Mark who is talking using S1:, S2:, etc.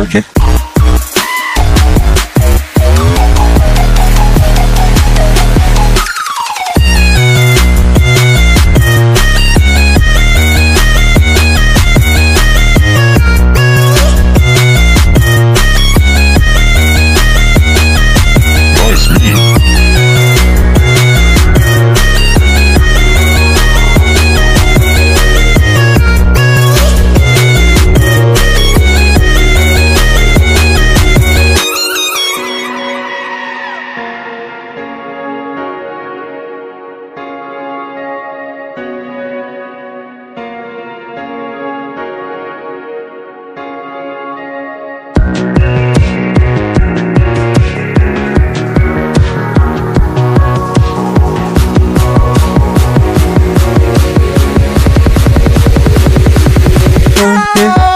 S1: Okay. yeah.